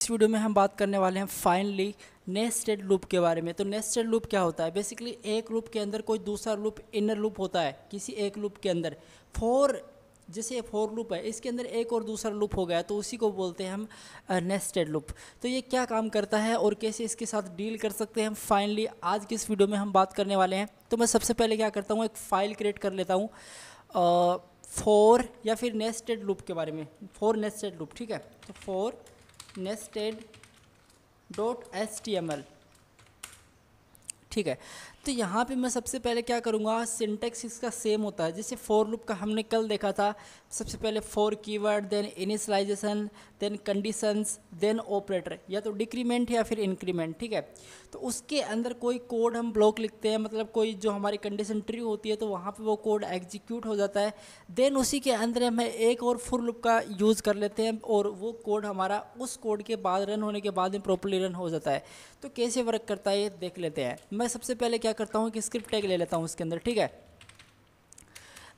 इस वीडियो में हम बात करने वाले हैं फाइनली नेस्टेड लूप के बारे में। तो नेस्टेड लूप क्या होता है? बेसिकली एक लूप के अंदर कोई दूसरा लूप इनर लूप होता है, किसी एक लूप के अंदर। फोर जैसे फोर लूप है, इसके अंदर एक और दूसरा लूप हो गया तो उसी को बोलते हैं हम नेस्टेड लूप तो ये क्या काम करता है और कैसे इसके साथ डील कर सकते हैं हम फाइनली आज की इस वीडियो में हम बात करने वाले हैं। तो मैं सबसे पहले क्या करता हूँ, एक फ़ाइल क्रिएट कर लेता हूँ फोर या फिर नेस्टेड लूप के बारे में। फोर नेस्टेड लूप ठीक है? तो फोर एल ठीक है। तो यहाँ पे मैं सबसे पहले क्या करूँगा? सिंटेक्स इसका सेम होता है। जैसे फोर लूप का हमने कल देखा था। सबसे पहले for keyword then initialisation then conditions then operator या तो डिक्रीमेंट या फिर इंक्रीमेंट ठीक है? तो उसके अंदर कोई कोड हम ब्लॉक लिखते हैं मतलब कोई जो हमारी कंडीशन ट्री होती है तो वहाँ पर वो कोड एग्जीक्यूट हो जाता है। देन उसी के अंदर हम एक और फोर लुप का यूज़ कर लेते हैं और वो कोड हमारा उस कोड के बाद रन होने के बाद में प्रॉपरली रन हो जाता है। तो कैसे वर्क करता है ये देख लेते हैं। मैं सबसे पहले क्या करता हूँ कि स्क्रिप्ट टैग ले लेता हूँ उसके अंदर, ठीक है?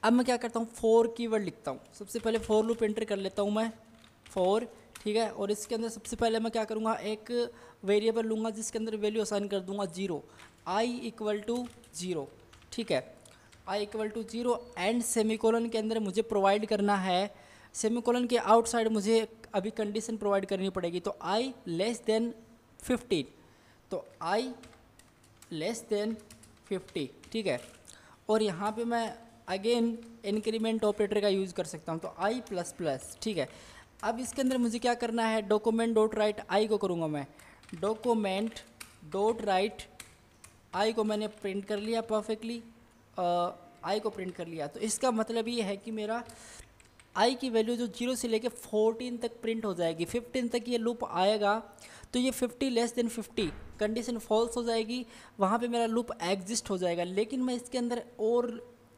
अब मैं क्या करता हूँ? फोर कीवर्ड लिखता हूँ। सबसे पहले फोर लूप एंटर कर लेता हूँ मैं फोर ठीक है? और इसके अंदर सबसे पहले मैं क्या करूँगा? एक वेरिएबल लूँगा, जिसके अंदर वैल्यू असाइन कर दूँगा zero I equal to zero ठीक है? I equal to zero and semicolon के अंदर मुझे प्रोवाइड करना है। सेमिकोलन के आउटसाइड मुझे अभी कंडीशन प्रोवाइड करनी पड़ेगी। तो आई लेस देन फिफ्टीन तो आई लेस देन फिफ्टी ठीक है? और यहाँ पे मैं अगेन इंक्रीमेंट ऑपरेटर का यूज़ कर सकता हूँ तो आई प्लस प्लस ठीक है? अब इसके अंदर मुझे क्या करना है? डॉक्यूमेंट डॉट राइट आई को करूँगा मैं। डॉक्यूमेंट डॉट राइट आई को मैंने प्रिंट कर लिया परफेक्टली आई को प्रिंट कर लिया। तो इसका मतलब ये है कि मेरा आई की वैल्यू जो ज़ीरो से लेके फोर्टीन तक प्रिंट हो जाएगी। फिफ्टीन तक ये लूप आएगा तो ये fifty less than fifty condition false हो जाएगी। वहाँ पे मेरा लूप एग्जिस्ट हो जाएगा। लेकिन मैं इसके अंदर और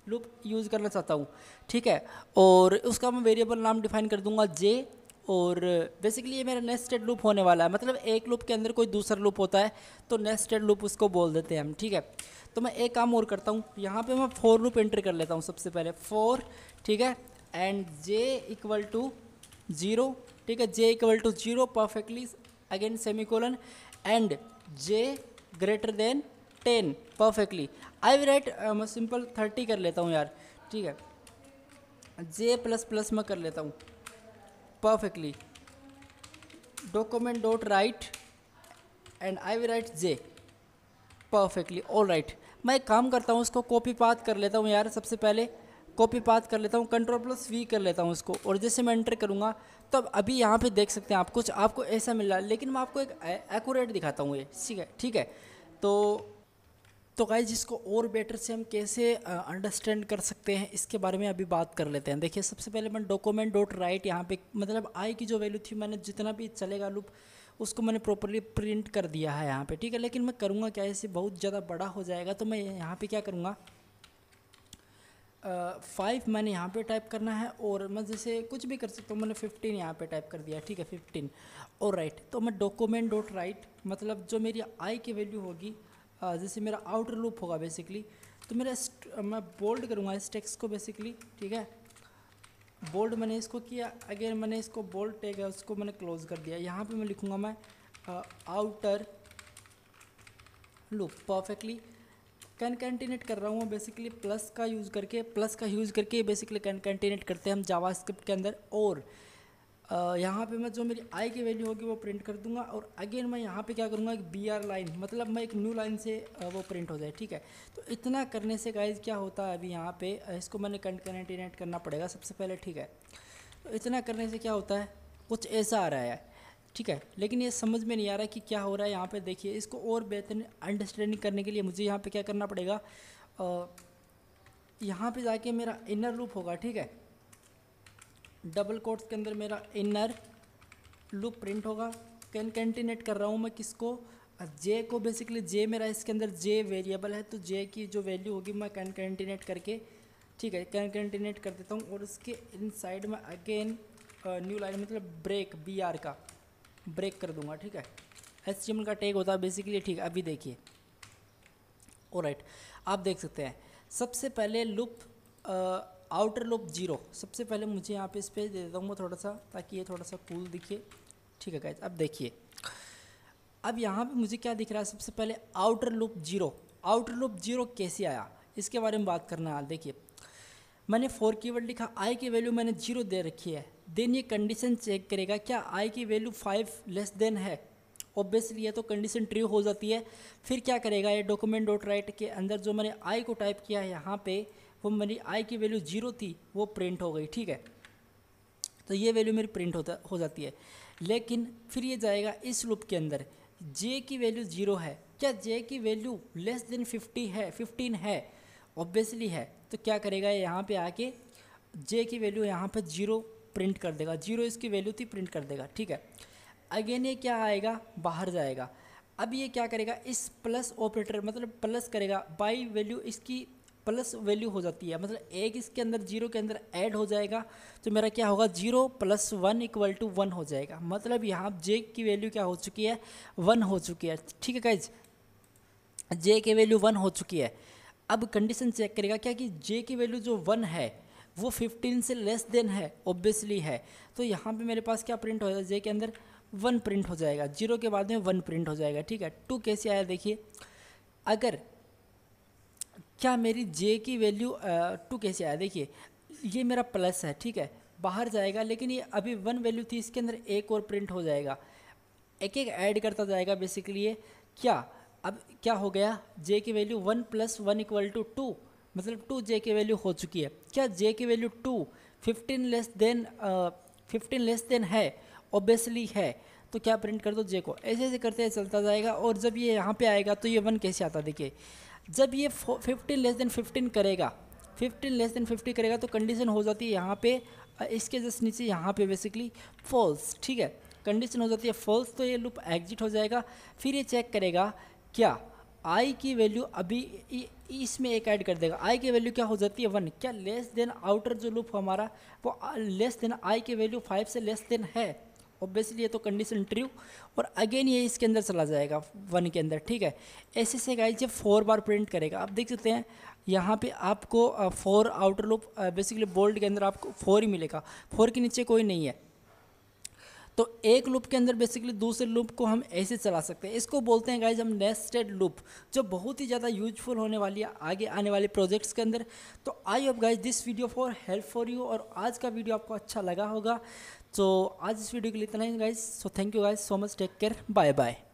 लूप यूज़ करना चाहता हूँ। ठीक है? और उसका मैं वेरिएबल नाम डिफाइन कर दूँगा जे और बेसिकली ये मेरा नेस्टेड लूप होने वाला है। मतलब एक लूप के अंदर कोई दूसरा लूप होता है तो नेस्टेड लूप उसको बोल देते हैं हम। ठीक है? तो मैं एक काम और करता हूँ। यहाँ पे मैं फोर लूप एंटर कर लेता हूँ सबसे पहले। फोर ठीक है? And J equal to zero ठीक है? J equal to zero perfectly again semicolon and J greater than ten perfectly I we write मैं सिंपल थर्टी कर लेता हूँ यार. ठीक है? जे प्लस प्लस मैं कर लेता हूँ. Perfectly document dot write and I we write J perfectly all right मैं एक काम करता हूँ, उसको कॉपी पाथ कर लेता हूँ यार सबसे पहले. कॉपी पाथ कर लेता हूँ कंट्रोल प्लस वी कर लेता हूँ उसको और जैसे मैं एंटर करूँगा तो अब अभी यहाँ पे देख सकते हैं आप कुछ, आपको ऐसा मिल रहा है, लेकिन मैं आपको एक एक्यूरेट दिखाता हूँ ये, ठीक है ठीक है। तो तो गाइज़ जिसको और बेटर से हम कैसे अंडरस्टैंड कर सकते हैं, इसके बारे में अभी बात कर लेते हैं। देखिए, सबसे पहले मैं डॉक्यूमेंट डॉट राइट यहाँ पे मतलब आई की जो वैल्यू थी, मैंने जितना भी चलेगा लूप उसको मैंने प्रॉपरली प्रिंट कर दिया है यहाँ पे, ठीक है। लेकिन मैं करूँगा क्या? ऐसे बहुत ज़्यादा बड़ा हो जाएगा तो मैं यहाँ पे क्या करूँगा? फाइव मैंने यहाँ पे टाइप करना है और मैं जैसे कुछ भी कर सकता हूँ, मैंने फिफ्टीन यहाँ पे टाइप कर दिया, ठीक है फिफ्टीन और राइट तो मैं डॉक्यूमेंट डॉट राइट मतलब जो मेरी आई की वैल्यू होगी जैसे मेरा आउटर लूप होगा बेसिकली तो मेरा मैं बोल्ड करूँगा इस टेक्स्ट को बेसिकली ठीक है? बोल्ड मैंने इसको किया अगेन मैंने इसको बोल्ड टेक है, उसको मैंने क्लोज कर दिया, यहाँ पे मैं लिखूँगा मैं आउटर लूप परफेक्टली कैनकैंटिनेट कर रहा हूँ बेसिकली प्लस का यूज़ करके प्लस का यूज़ करके बेसिकली कैनकैंटिनेट करते हैं हम जावा के अंदर और यहाँ पे मैं जो मेरी आई की वैल्यू होगी वो प्रिंट कर दूँगा और अगेन मैं यहाँ पे क्या करूँगा एक बी आर लाइन मतलब मैं एक न्यू लाइन से वो प्रिंट हो जाए, ठीक है? तो इतना करने से गाइज़ क्या होता है अभी यहाँ पे इसको मैंने कैनकैंटिनेट करना पड़ेगा सबसे पहले, ठीक है? तो इतना करने से क्या होता है, कुछ ऐसा आ रहा है। ठीक है, लेकिन ये समझ में नहीं आ रहा कि क्या हो रहा है यहाँ पे। देखिए, इसको और बेहतर अंडरस्टैंडिंग करने के लिए मुझे यहाँ पे क्या करना पड़ेगा? यहाँ पे जाके मेरा इनर लूप होगा, ठीक है? डबल कोट्स के अंदर मेरा इनर लूप प्रिंट होगा। कैन कैंटिनेट कर रहा हूँ मैं किसको? जे को। बेसिकली जे मेरा इसके अंदर जे वेरिएबल है तो जे की जो वैल्यू होगी मैं कैन कैंटिनेट करके, ठीक है कैन कैंटिनेट कर देता हूँ। और उसके इन साइड में अगेन न्यू लाइन मतलब ब्रेक बी आर का। ब्रेक कर दूँगा, ठीक है? एच का टेक होता है बेसिकली ठीक है, अभी देखिए। ओ राइट आप देख सकते हैं। सबसे पहले लुप आउटर लुप ज़ीरो सबसे पहले मुझे यहाँ पे स्पेस दे देता हूँ थोड़ा सा ताकि ये थोड़ा सा कूल दिखे। ठीक है गाइज़ अब देखिए। अब यहाँ पे मुझे क्या दिख रहा है? सबसे पहले outer loop zero outer loop zero कैसे आया? इसके बारे में बात करना है। देखिए, मैंने फोर कीवर्ड लिखा आई की वैल्यू मैंने ज़ीरो दे रखी है। देन ये कंडीशन चेक करेगा, क्या आई की वैल्यू फाइव लेस देन है? ऑब्वियसली ये तो कंडीशन ट्रू हो जाती है। फिर क्या करेगा, ये डॉक्यूमेंट डॉट राइट के अंदर जो मैंने आई को टाइप किया है यहाँ पे, वो मेरी आई की वैल्यू ज़ीरो थी, वो प्रिंट हो गई, ठीक है? तो ये वैल्यू मेरी प्रिंट होता, हो जाती है। लेकिन फिर ये जाएगा इस लूप के अंदर जे की वैल्यू ज़ीरो है। क्या जे की वैल्यू लेस देन फिफ्टी है फिफ्टीन है? ऑब्वियसली है। तो क्या करेगा यहाँ पे आके जे की वैल्यू यहाँ पे ज़ीरो प्रिंट कर देगा। ज़ीरो इसकी वैल्यू थी, प्रिंट कर देगा। ठीक है? अगेन ये क्या आएगा? बाहर जाएगा। अब ये क्या करेगा? इस प्लस ऑपरेटर मतलब प्लस करेगा। बाई वैल्यू इसकी प्लस वैल्यू हो जाती है। मतलब एक इसके अंदर, ज़ीरो के अंदर ऐड हो जाएगा तो मेरा क्या होगा? Zero plus one equal to one हो जाएगा। मतलब यहाँ जे की वैल्यू क्या हो चुकी है? वन हो चुकी है। ठीक है गाइज़ जे की वैल्यू वन हो चुकी है। अब कंडीशन चेक करेगा क्या कि जे की वैल्यू जो वन है वो फिफ्टीन से लेस देन है ऑब्वियसली है। तो यहाँ पे मेरे पास क्या प्रिंट हो जाएगा जे के अंदर वन प्रिंट हो जाएगा। ज़ीरो के बाद में वन प्रिंट हो जाएगा, ठीक है? टू कैसे आया, देखिए। अगर क्या मेरी जे की वैल्यू टू कैसे आया, देखिए। ये मेरा प्लस है, ठीक है? बाहर जाएगा, लेकिन ये अभी वन वैल्यू थी, इसके अंदर एक और प्रिंट हो जाएगा। एक एक ऐड करता जाएगा बेसिकली ये। क्या? अब क्या हो गया? जे की value one plus one equal to two मतलब टू जे की वैल्यू हो चुकी है। क्या जे की value two fifteen less than fifteen less than है? ऑब्वियसली है। तो क्या प्रिंट कर दो जे को? ऐसे ऐसे करते चलता जाएगा और जब ये यहाँ पे आएगा तो ये वन कैसे आता देखिए। जब ये फिफ्टीन लेस देन फिफ्टीन करेगा फिफ्टीन लेस देन फिफ्टी करेगा तो कंडीशन हो जाती है यहाँ पे इसके जस्ट नीचे यहाँ पे बेसिकली फॉल्स ठीक है? कंडीशन हो जाती है फॉल्स तो ये लूप एग्जिट हो जाएगा। फिर ये चेक करेगा, क्या? आई की वैल्यू अभी इसमें एक ऐड कर देगा। आई की वैल्यू क्या हो जाती है? वन क्या लेस देन आउटर जो लूप हमारा, वो लेस देन आई की वैल्यू फाइव से लेस देन है? ऑब्वियसली ये तो कंडीशन ट्रू और अगेन ये इसके अंदर चला जाएगा वन के अंदर, ठीक है? ऐसे से गाइज़ ये फोर बार प्रिंट करेगा। आप देख सकते हैं, यहाँ पे आपको for outer loop basically bold के अंदर आपको फोर ही मिलेगा। फोर के नीचे कोई नहीं है। तो एक लूप के अंदर बेसिकली दूसरे लूप को हम ऐसे चला सकते हैं। इसको बोलते हैं गाइज़ हम नेस्टेड लूप जो बहुत ही ज़्यादा यूजफुल होने वाली है आगे आने वाले प्रोजेक्ट्स के अंदर। तो I hope guys this video for help for you और आज का वीडियो आपको अच्छा लगा होगा। तो आज इस वीडियो के लिए इतना ही guys so thank you guys so much take care bye bye